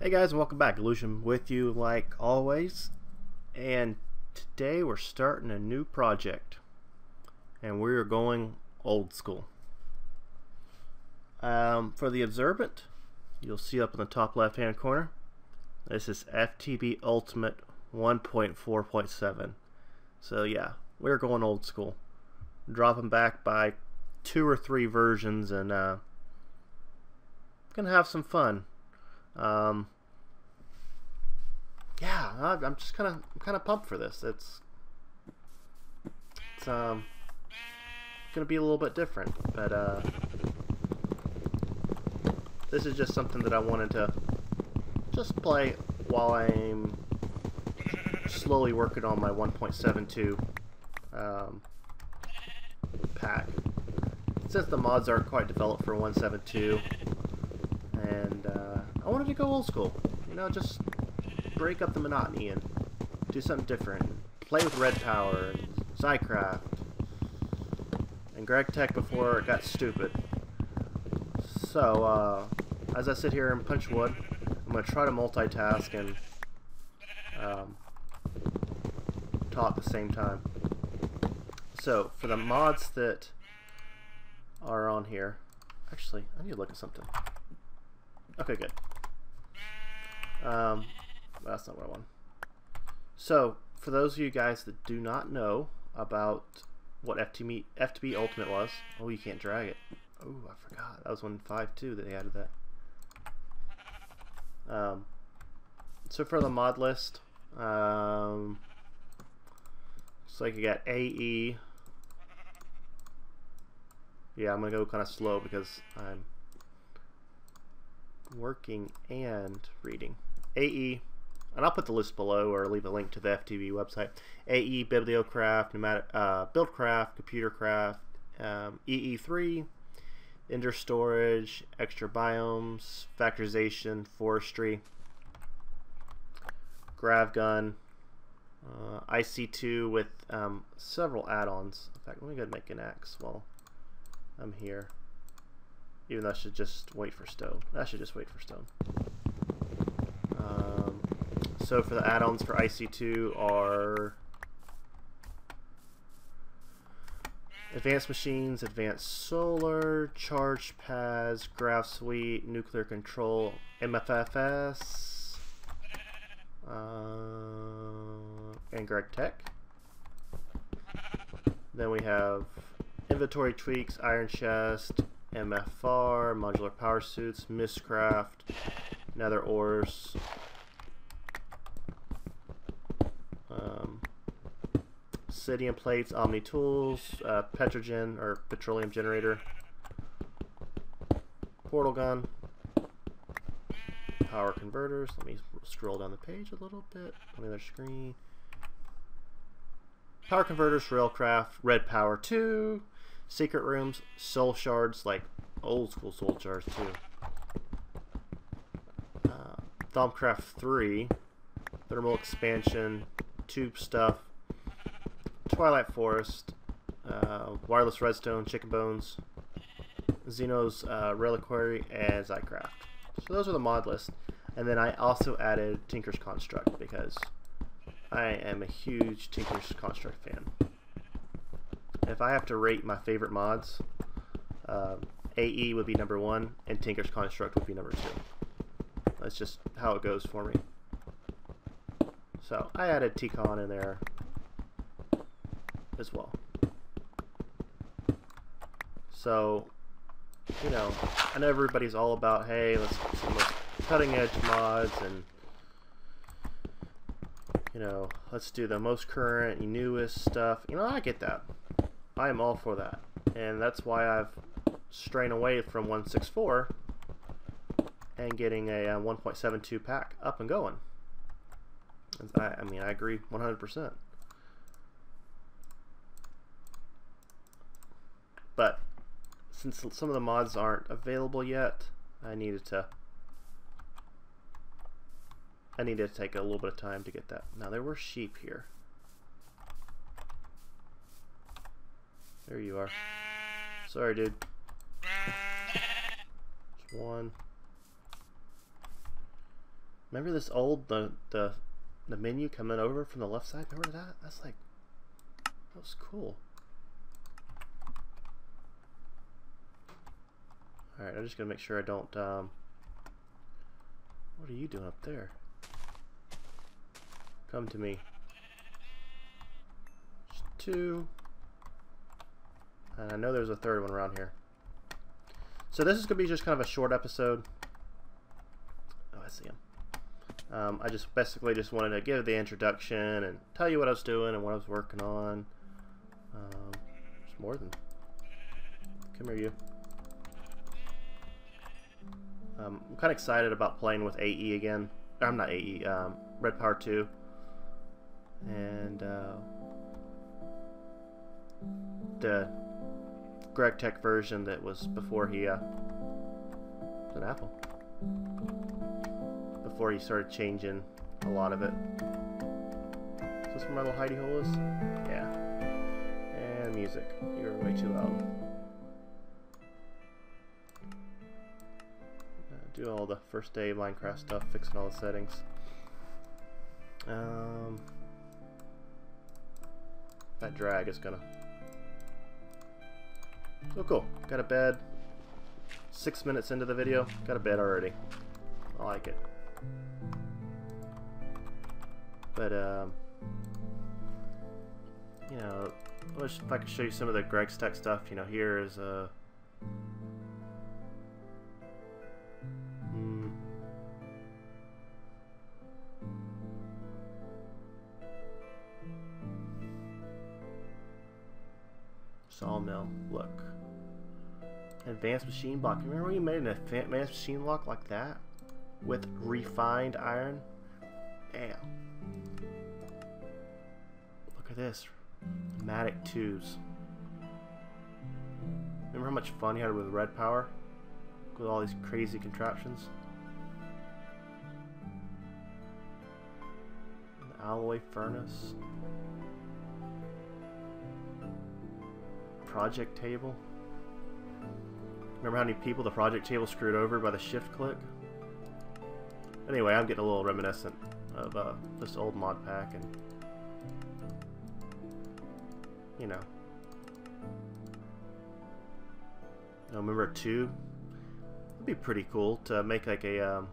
Hey guys, welcome back. Illuzion with you like always. And today we're starting a new project. And we're going old school. Um, for the observant, you'll see up in the top left hand corner, this is FTB Ultimate 1.4.7. So yeah, we're going old school. Dropping back by two or three versions and uh, gonna have some fun. Um, yeah, I'm just kind of kind of pumped for this. It's it's um gonna be a little bit different, but uh, this is just something that I wanted to just play while I'm slowly working on my 1.72 um, pack. Since the mods aren't quite developed for 172, and uh, Wanted to go old school. You know, just break up the monotony and do something different. Play with Red Power and XyCraft and GregTech before it got stupid. So, uh, as I sit here and punch wood, I'm going to try to multitask and um, talk at the same time. So, for the mods that are on here, actually, I need to look at something. Okay, good. Um, that's not what I want. So, for those of you guys that do not know about what FTB, Ultimate was, oh, you can't drag it. Oh, I forgot. That was 1.5.2 that they added that. Um, so for the mod list, um, looks like you got AE. Yeah, I'm to go kind of slow because I'm working and reading. AE, and I'll put the list below or leave a link to the FTB website. AE, Bibliocraft, Pneumatic, uh, Buildcraft, Computercraft, um, EE3, Ender Storage, Extra Biomes, Factorization, Forestry, GravGun, uh, IC2 with um, several add-ons. In fact, let me go and make an axe while I'm here. Even though I should just wait for stone. I should just wait for stone. Um, so for the add-ons for IC2 are Advanced Machines, Advanced Solar, Charge Pads, GraviSuite, Nuclear Control, MFFS, uh, and GregTech. Then we have Inventory Tweaks, Iron Chest, MFR, Modular Power Suits, Mystcraft, Nether Ores, um, Obsidian Plates, Omni Tools, uh, Petrogen or Petroleum Generator, Portal Gun, Power Converters. Let me scroll down the page a little bit on the other screen. Power Converters, Railcraft, Red Power 2, Secret Rooms, Soul Shards, like old school Soul Shards too. Uh, Thaumcraft 3, Thermal Expansion, Tube Stuff, Twilight Forest, uh, Wireless Redstone, Chicken Bones, Xeno's uh, Reliquary, and XyCraft. So those are the mod list. And then I also added Tinker's Construct because I am a huge Tinker's Construct fan. If I have to rate my favorite mods, um, AE would be number one, and Tinker's Construct would be number two. That's just how it goes for me. So I added TCON in there as well. So, you know, I know everybody's all about, hey, let's get some cutting edge mods and, you know, let's do the most current, newest stuff. You know, I get that. I am all for that. And that's why I've strayed away from 164 and getting a uh, 1.72 pack up and going. I, I mean, I agree 100%. But since some of the mods aren't available yet, I needed to I needed to take a little bit of time to get that. Now there were sheep here. There you are. Sorry, dude. Just one. Remember this old the the the menu coming over from the left side? Remember that? That's like that was cool. Alright, I'm just gonna make sure I don't um what are you doing up there? Come to me. Just two. And I know there's a third one around here. So this is to be just kind of a short episode. Oh, I see him. Um, I just basically just wanted to give the introduction and tell you what I was doing and what I was working on. Um, there's more than... Come here, you. Um, I'm kind of excited about playing with AE again. I'm not AE, um, Red Power 2. And uh, the GregTech version that was before he, uh, an Apple. Before he started changing a lot of it. Is this where my little hidey hole is? Yeah. And music. You're way too loud. Uh, do all the first day Minecraft stuff, fixing all the settings. Um, that drag is gonna so cool. Got a bed. Six minutes into the video. Got a bed already. I like it. But, um, you know, if I could show you some of the Greg's Tech stuff, you know, here is a. Hmm. Sawmill. Look. Advanced machine block. Remember when you made an advanced machine block like that? With refined iron? Damn. Look at this. Matic 2s. Remember how much fun you had with red power? With all these crazy contraptions? Alloy furnace. Project table. Remember how many people the project table screwed over by the shift click? Anyway, I'm getting a little reminiscent of uh, this old mod pack and you know. Now remember two? It'd be pretty cool to make like a um,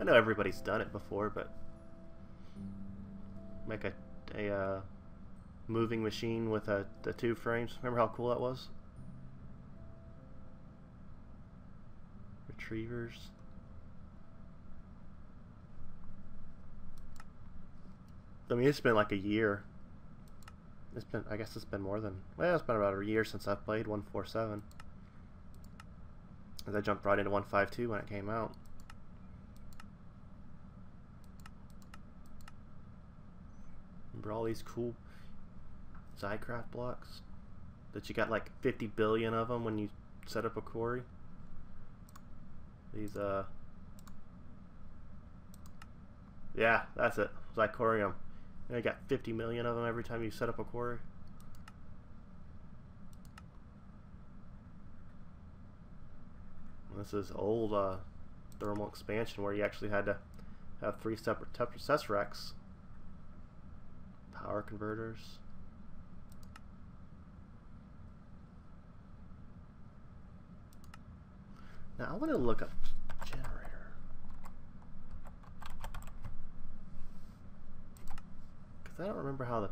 I know everybody's done it before, but make a a uh, moving machine with a the two frames. Remember how cool that was? retrievers. I mean, it's been like a year. It's been, I guess it's been more than, well, it's been about a year since I've played 147. As I jumped right into 152 when it came out. Remember all these cool XyCraft blocks? That you got like 50 billion of them when you set up a quarry? These, uh... Yeah, that's it. Zirconium. You got 50 million of them every time you set up a quarry. This is old uh, thermal expansion where you actually had to have three separate Tesseracts. Power converters. Now I want to look up generator. Because I don't remember how the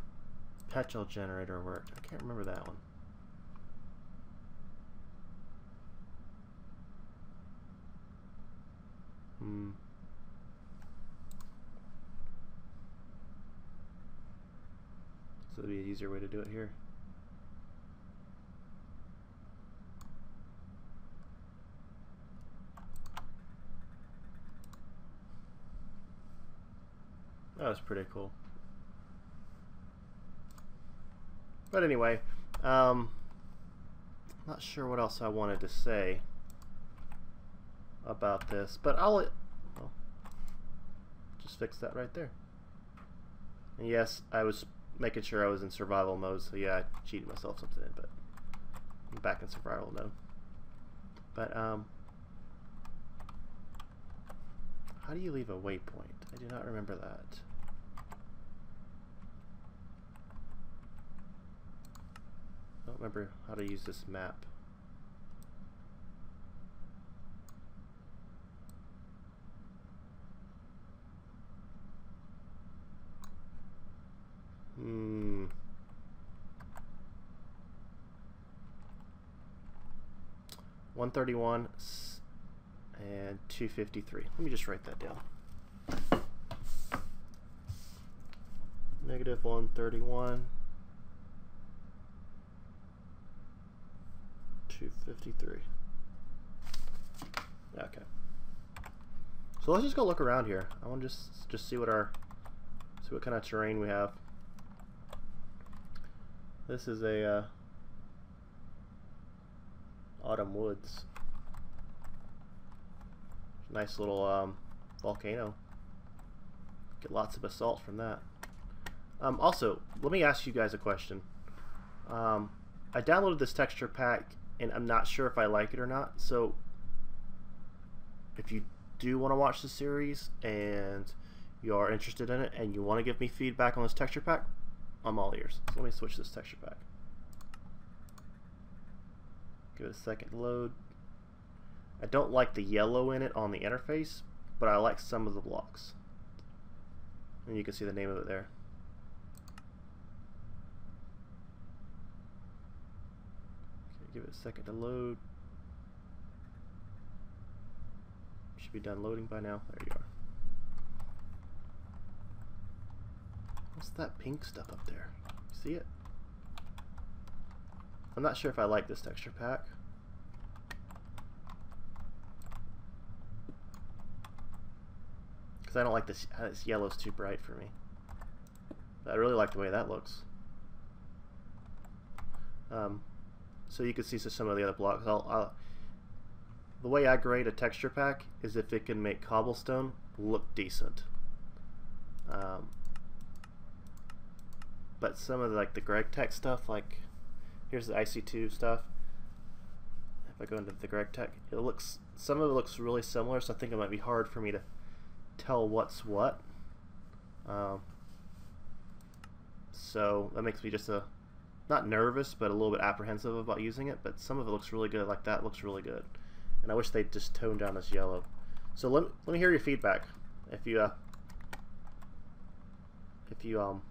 petrol generator worked. I can't remember that one. Hmm. So it'd be an easier way to do it here. That was pretty cool. But anyway, um, not sure what else I wanted to say about this, but I'll well, just fix that right there. And yes, I was making sure I was in survival mode, so yeah, I cheated myself something in, but I'm back in survival mode. But um, How do you leave a waypoint? I do not remember that. I don't remember how to use this map. Hmm. One thirty-one and two fifty-three. Let me just write that down. Negative one thirty-one. 253. Okay. So let's just go look around here. I want to just just see what our see what kind of terrain we have. This is a uh, autumn woods. Nice little um, volcano. Get lots of basalt from that. Um, also, let me ask you guys a question. Um, I downloaded this texture pack and I'm not sure if I like it or not. So if you do want to watch the series and you are interested in it and you want to give me feedback on this texture pack, I'm all ears. So let me switch this texture pack. Give it a second load. I don't like the yellow in it on the interface, but I like some of the blocks. And you can see the name of it there. Give it a second to load. Should be done loading by now. There you are. What's that pink stuff up there? See it? I'm not sure if I like this texture pack. Because I don't like this, this yellow's too bright for me. But I really like the way that looks. Um, so you can see some of the other blocks. I'll, I'll, the way I grade a texture pack is if it can make cobblestone look decent. Um, but some of the, like the GregTech stuff, like here's the IC2 stuff. If I go into the GregTech, it looks some of it looks really similar, so I think it might be hard for me to tell what's what. Um, so that makes me just a not nervous, but a little bit apprehensive about using it. But some of it looks really good. Like that looks really good. And I wish they'd just tone down this yellow. So let, let me hear your feedback. If you uh, if you um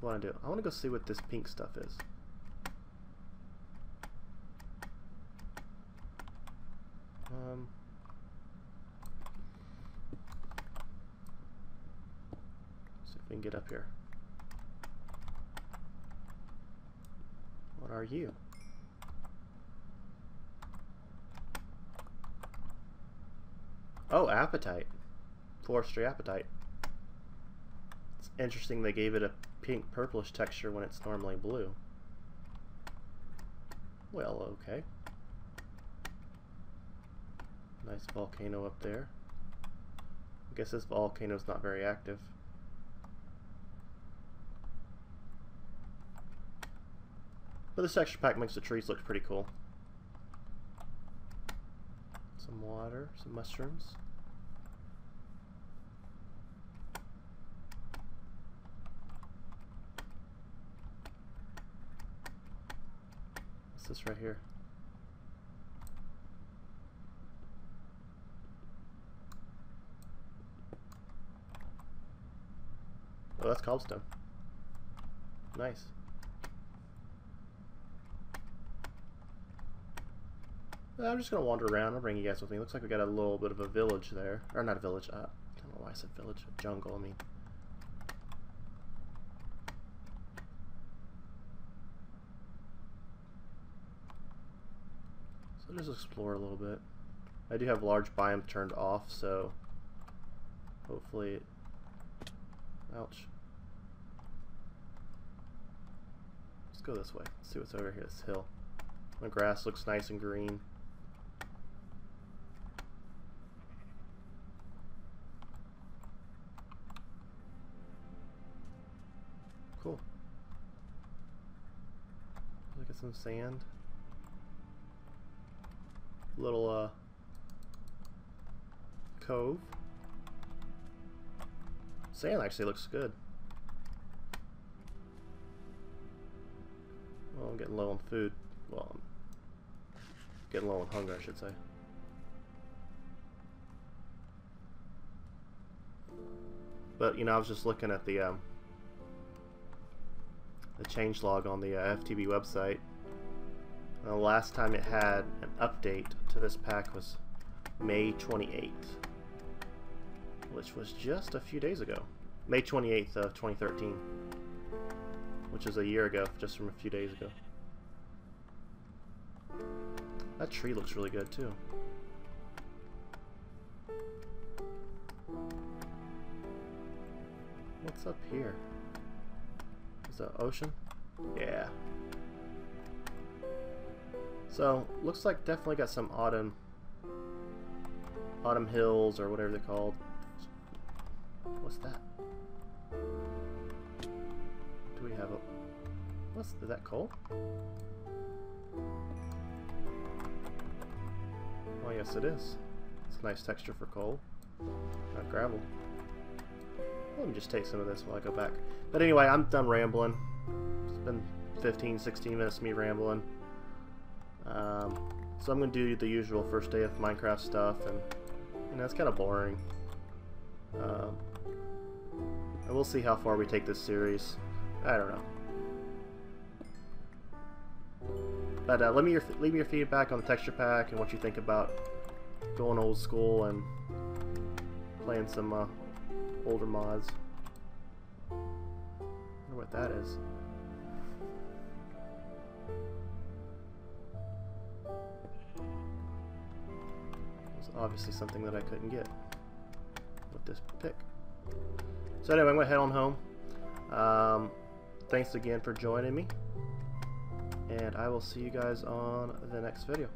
want to do, I want to go see what this pink stuff is. Um. See if we can get up here. Are you? Oh, apatite. Forestry apatite. It's interesting they gave it a pink purplish texture when it's normally blue. Well, okay. Nice volcano up there. I guess this volcano's not very active. But this texture pack makes the trees look pretty cool. Some water, some mushrooms. What's this right here? Oh, that's cobblestone. Nice. I'm just gonna wander around. I'll bring you guys with me. Looks like we got a little bit of a village there, or not a village. Uh, I don't know why I said village. Jungle. I mean. So just explore a little bit. I do have large biome turned off, so hopefully. It... Ouch. Let's go this way. Let's see what's over here. This hill. The grass looks nice and green. Some sand. Little, uh, Cove. Sand actually looks good. Well, I'm getting low on food. Well, I'm getting low on hunger, I should say. But, you know, I was just looking at the, um, the change log on the uh, FTB website. And the last time it had an update to this pack was May 28th, which was just a few days ago. May 28th of 2013, which is a year ago, just from a few days ago. That tree looks really good too. What's up here? Is that ocean? Yeah. So, looks like definitely got some autumn autumn hills or whatever they're called. What's that? Do we have a what's is that coal? Oh yes it is. It's a nice texture for coal. Not gravel. Let me just take some of this while I go back. But anyway, I'm done rambling. It's been 15, 16 minutes me rambling. Um, so I'm going to do the usual first day of Minecraft stuff, and you know, it's kind of boring. Um, and we'll see how far we take this series. I don't know. But uh, let me your, leave me your feedback on the texture pack and what you think about going old school and playing some uh, older mods. wonder what that is. Obviously something that I couldn't get with this pick. So anyway, I'm going to head on home. Um, thanks again for joining me. And I will see you guys on the next video.